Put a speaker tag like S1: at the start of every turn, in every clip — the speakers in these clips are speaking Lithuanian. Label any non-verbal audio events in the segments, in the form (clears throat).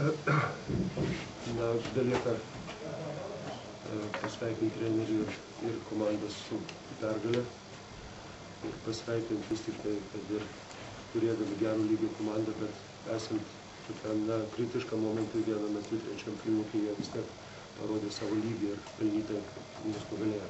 S1: (clears throat) Na, belieka e, pasveikinti trenerių ir, ir komandos su pergalė. Ir pasveikinti vis tik tai, kad ir turėdami gerų lygio komandą, bet esant tokiam na, kritiškam momentui vienu metu trečiam klinikui, jie vis tiek parodė savo lygį ir pelnytai mus nugalėjo.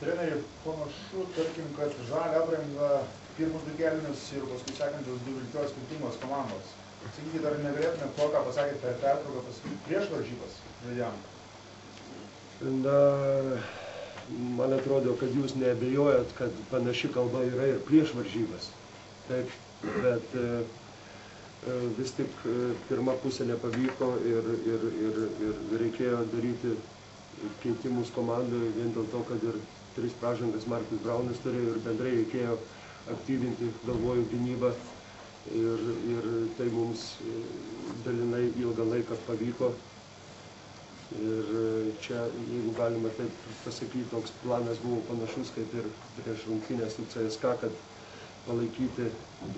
S2: Treneri, panašu, tarkim, kad žalę aprengą pirmus du kelnius ir paskui sekančius du vilkio skirtingos komandos. Sakykit, ar negalėtume to, ką pasakėte per pertrauką, pasakyti prieš varžybas žaidėjam?
S1: Na, man atrodo, kad jūs neabejojat, kad panaši kalba yra ir prieš varžybas. Taip, bet e, e, vis tik e, pirma pusė nepavyko ir, ir, ir, ir reikėjo daryti keitimus komandoje vien dėl to, kad ir tris pražangas Markus Braunas turėjo ir bendrai reikėjo aktyvinti, galvoju, gynybą. Ir, ir tai mums e, dalinai ilgą laiką pavyko. Ir e, čia, jeigu galima taip pasakyti, toks planas buvo panašus kaip ir prieš rungtynę su CSK, kad palaikyti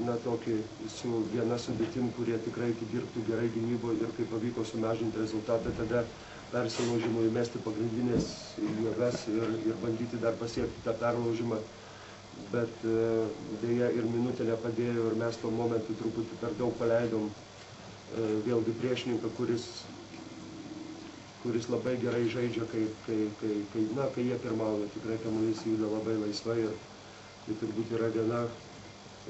S1: na, tokį su viena sudėtim, kurie tikrai dirbtų gerai gynyboje ir kai pavyko sumažinti rezultatą, tada persilaužimui mesti pagrindinės jėgas ir, ir bandyti dar pasiekti tą perlaužimą. Bet e, dėja ir minutė nepadėjo ir mes tuo momentu truputį per daug paleidom e, vėlgi priešininką, kuris, kuris labai gerai žaidžia, kai, kai, kai, kai, na, kai jie pirmauja. Tikrai kamuolys juda labai laisvai ir tai turbūt yra viena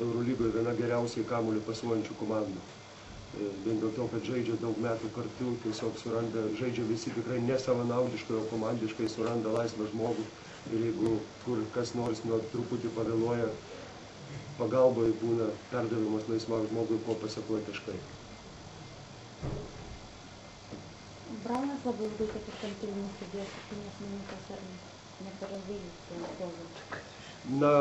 S1: Eurolygoje viena geriausiai kamuolį pasuojančių komandų. E, vien dėl to, kad žaidžia daug metų kartu, tiesiog suranda, žaidžia visi tikrai nesavanaudiškai, o komandiškai suranda laisvą žmogų. Ir jeigu kur kas nors nuo truputį pavėluoja, pagalboje būna perdavimas laisvam žmogui, ko pasakoja taškai.
S3: Braunas labai ilgai ketvirtam kėlimui sėdėjo septynias minutės ar ne per ilgai jis stovi.
S1: Na,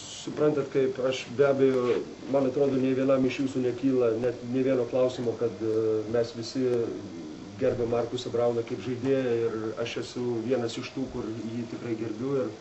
S1: suprantat, kaip aš be abejo, man atrodo, nei vienam iš jūsų nekyla net nei vieno klausimo, kad e, mes visi gerbė Markusą Brauną kaip žaidėją ir aš esu vienas iš tų, kur jį tikrai gerbiu. Ir,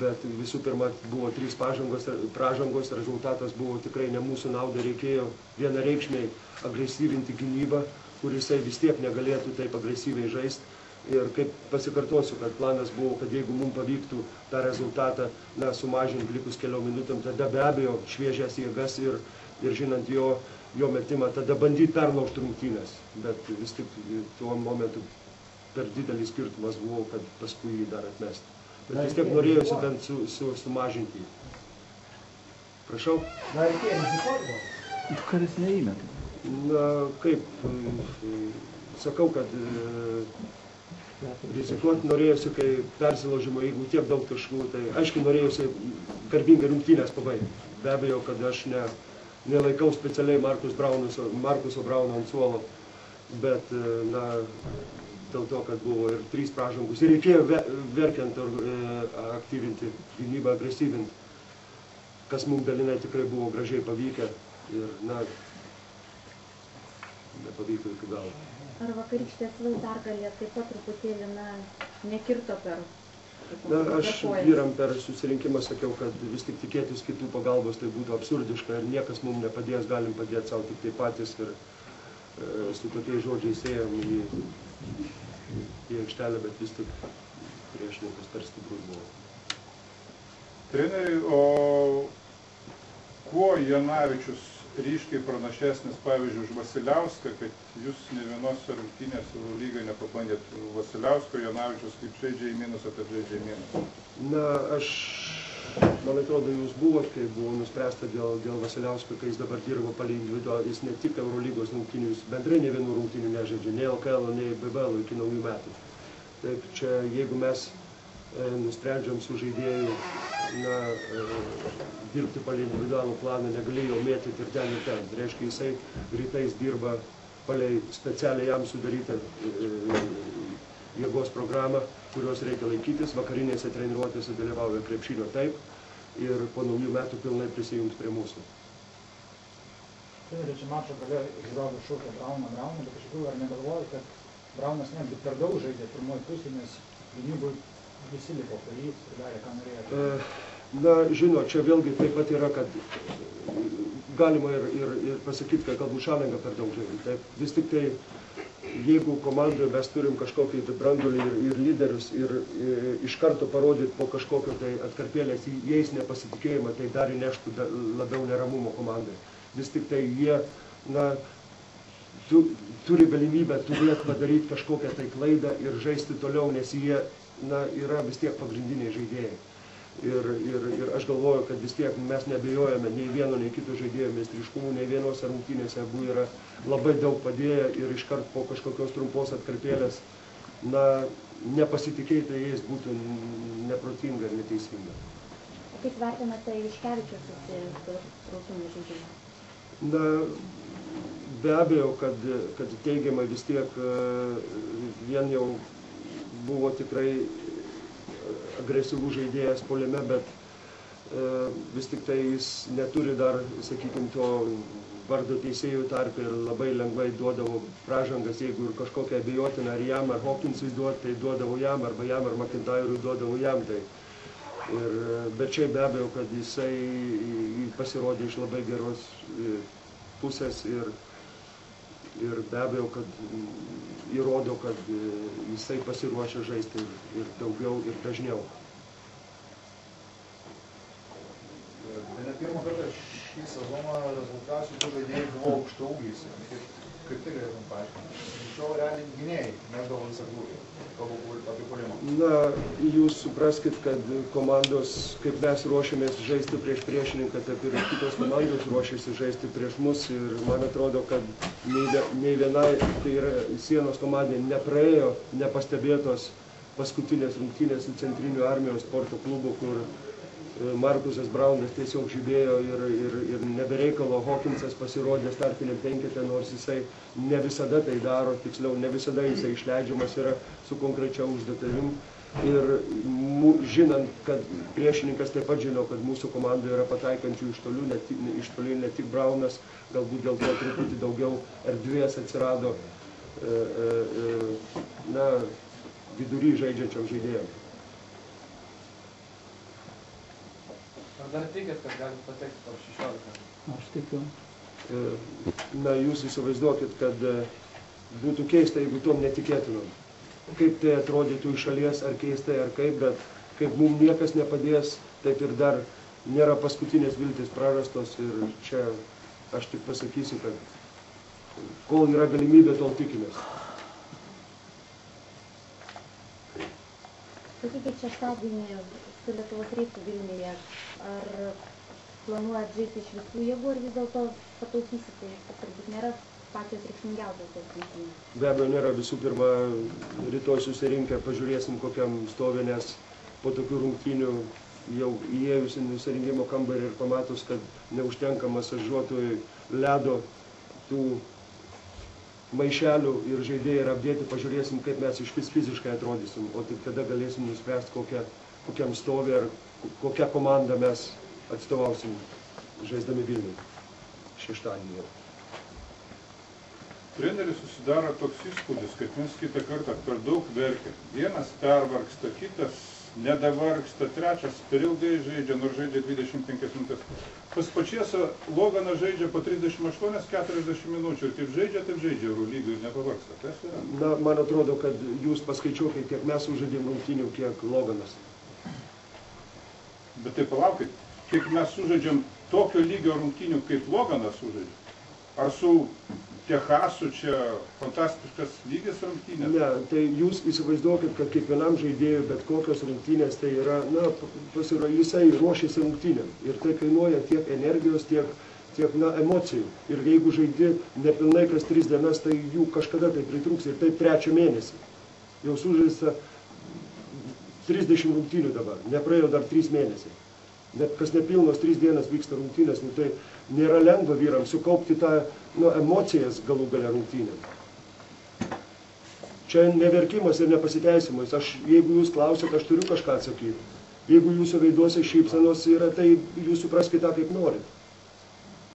S1: bet visų pirma, buvo trys pažangos, pražangos, rezultatas buvo tikrai ne mūsų nauda, reikėjo vienareikšmiai agresyvinti gynybą, kur jisai vis tiek negalėtų taip agresyviai žaisti Ir kaip pasikartosiu, kad planas buvo, kad jeigu mums pavyktų tą rezultatą na, sumažinti likus keliom minutėm, tada be abejo šviežias jėgas ir, ir žinant jo, jo metimą, tada bandyti perlaužti rungtynės. Bet vis tik tuo momentu per didelis skirtumas buvo, kad paskui jį dar atmesti. Bet vis tiek norėjusi bent su, su, sumažinti jį. Prašau?
S4: Na, reikėjo rizikuoti.
S5: Karis neįmeta.
S1: Na, kaip, sakau, kad rizikuoti norėjusi, kai persilaužimo, jeigu tiek daug taškų, tai aišku norėjusi garbingai rungtynės pabaigti. Be abejo, kad aš ne, nelaikau specialiai Markus Braunus, Markuso Brauno ant suolo, bet, na, dėl to, kad buvo ir trys pražangus. Ir reikėjo verkiant e, aktyvinti gynybą, agresyvinti, kas mums dalinai tikrai buvo gražiai pavykę ir, na, nepavyko iki galo.
S3: Ar vakarykštės pergalė taip pat truputėlį, na, nekirto per...
S1: Na, aš vyram per susirinkimą sakiau, kad vis tik tikėtis kitų pagalbos tai būtų absurdiška ir niekas mums nepadės, galim padėti savo tik tai patys ir e, su tokiais žodžiais ėjom į, į aikštelę, bet vis tik priešininkas per stiprus buvo.
S2: Treneri, o kuo Janavičius ryškiai pranašesnis, pavyzdžiui, už Vasiliauską, kad jūs ne vienose rungtynėse lygai nepabandėt Vasiliausko, Jonavičius kaip žaidžia į minusą, kad žaidžia į minusą.
S1: Na, aš, man atrodo, jūs buvot, kai buvo nuspręsta dėl, dėl Vasiliausko, kai jis dabar dirbo palei individualą, jis ne tik Eurolygos rungtynių, jis bendrai ne vienų rungtynių nežaidžia, nei LKL, nei BBL iki naujų metų. Taip, čia jeigu mes e, nusprendžiam su žaidėju na, e, dirbti palei individualų planą, negalėjo mėtyti ir ten ir ten. Reiškia, jisai rytais dirba palei specialiai jam sudarytą e, jėgos programą, kurios reikia laikytis, vakarinėse treniruotėse dalyvauja krepšinio taip ir po naujų metų pilnai prisijungs prie mūsų.
S4: Treneri, čia mačo gale žiūrovai šaukia Brauną, Brauną, bet iš tikrųjų ar negalvoju, kad Braunas netgi per daug žaidė pirmoji pusė, nes gynybui visi liko prie jį darė, ką norėjo.
S1: E, na, žinot, čia vėlgi taip pat yra, kad galima ir, ir, ir pasakyti, kad galbūt šalinga per daug žaidė. Taip, vis tik tai, jeigu komandoje mes turim kažkokį tai brandulį ir, ir lyderius ir, ir iš karto parodyti po kažkokio tai atkarpėlės jais nepasitikėjimą, tai dar įneštų labiau neramumo komandai. Vis tik tai jie, na, tu, turi galimybę turėti padaryti kažkokią tai klaidą ir žaisti toliau, nes jie, na, yra vis tiek pagrindiniai žaidėjai. Ir, ir, ir aš galvoju, kad vis tiek mes nebejojame nei vieno, nei kito žaidėjo meistriškumų, nei vienose rungtynėse abu yra labai daug padėję ir iškart po kažkokios trumpos atkarpėlės, na, nepasitikėti jais būtų neprotinga ir neteisinga.
S3: O kaip vertinate Iškevičius įsitraukimą žaidimą?
S1: Na, be abejo, kad, kad teigiamai vis tiek e, vien jau buvo tikrai agresyvus žaidėjas poliame, bet e, vis tik tai jis neturi dar, sakykime, to vardo teisėjų tarp ir labai lengvai duodavo pražangas, jeigu ir kažkokia abejotina, ar jam, ar Hawkinsui duoti, tai duodavo jam, arba jam, ar McIntyre'ui duodavo jam. Tai. Ir, e, bet čia be abejo, kad jisai pasirodė iš labai geros e, pusės ir, ir be abejo, kad įrodo, kad e, jisai pasiruošė žaisti ir, ir daugiau ir dažniau.
S6: Ne pirmą kartą šį sezoną rezultatų žaidėjai buvo aukšto ūgis. Kaip, tai galėtum paaiškinti? Anksčiau realiai gynėjai mesdavo visą glūdį. Kalbu apie puolimą.
S1: Na, jūs supraskit, kad komandos, kaip mes ruošiamės žaisti prieš priešininką, taip ir kitos komandos ruošiasi žaisti prieš mus. Ir man atrodo, kad nei, nei vienai, tai yra sienos komandai, nepraėjo nepastebėtos paskutinės rungtynės su Centriniu armijos sporto klubu, kur Markusas Braunas tiesiog žibėjo ir, ir, ir nebereikalo Hawkinsas pasirodė startiniam penketė, nors jisai ne visada tai daro, tiksliau, ne visada jisai išleidžiamas yra su konkrečia užduotavim. Ir mu, žinant, kad priešininkas taip pat žino, kad mūsų komandoje yra pataikančių iš tolių, ne tik, iš toli ne tik Braunas, galbūt dėl to truputį daugiau erdvės atsirado e, e, e, na, vidury žaidžiančiam žaidėjam.
S7: Ar dar tikėt, kad galit patekti top 16?
S5: Aš tikiu.
S1: E, Na, jūs įsivaizduokit, kad e, būtų keista, jeigu tom netikėtumėm. Kaip tai atrodytų iš šalies, ar keistai, ar kaip, bet kaip mums niekas nepadės, taip ir dar nėra paskutinės viltis prarastos ir čia aš tik pasakysiu, kad kol yra galimybė, tol tikimės.
S3: Sakykit, šeštadienį su Lietuvos rytų Vilniuje, ar planuojat žaisti iš visų jėgų, ar vis dėlto pataupysite, tai turbūt nėra pačios reikšmingiausios tos rungtynės.
S1: Be abejo, nėra visų pirma, rytoj susirinkę, pažiūrėsim, kokiam stovi, nes po tokių rungtynių jau įėjus į nusirinkimo kambarį ir pamatus, kad neužtenka masažuotojui ledo tų maišelių ir žaidėjai yra apdėti, pažiūrėsim, kaip mes iš vis fiziškai atrodysim, o tik tada galėsim nuspręsti, kokia, kokiam stovi ar kokią komandą mes atstovausim žaisdami Vilniui šeštadienį. jau.
S2: Treneris susidaro toks įspūdis, kad mes kitą kartą per daug verkia. Vienas pervargsta, kitas nedavargsta, trečias per ilgai žaidžia, nors žaidžia 25 minutės. Pas pačiesa Loganas žaidžia po 38-40 minučių ir kaip žaidžia, taip žaidžia Eurolygai ir nepavargsta. Kas yra?
S1: Na, man atrodo, kad jūs paskaičiuokite, kiek mes sužaidėm rungtynių, kiek Loganas.
S2: Bet tai palaukit, kiek mes sužaidžiam tokio lygio rungtynių, kaip Loganas sužaidžia? Ar su Techasu čia fantastiškas lygis rungtynės?
S1: Ne, tai jūs įsivaizduokit, kad kiekvienam žaidėjui bet kokios rungtynės tai yra, na, pasiro, jisai ruošiasi rungtynėm. Ir tai kainuoja tiek energijos, tiek, tiek na, emocijų. Ir jeigu žaidi nepilnai kas tris dienas, tai jų kažkada tai pritrūks ir taip trečią mėnesį. Jau sužaista 30 rungtynių dabar, nepraėjo dar 3 mėnesiai. Net kas nepilnos 3 dienas vyksta rungtynės, nu, tai nėra lengva vyrams sukaupti tą nu, emocijas galų gale rungtynėm. Čia neverkimas ir nepasiteisimas. Aš, jeigu jūs klausėt, aš turiu kažką atsakyti. Jeigu jūsų veiduose šypsenos yra, tai jūs supraskite tą kaip norit.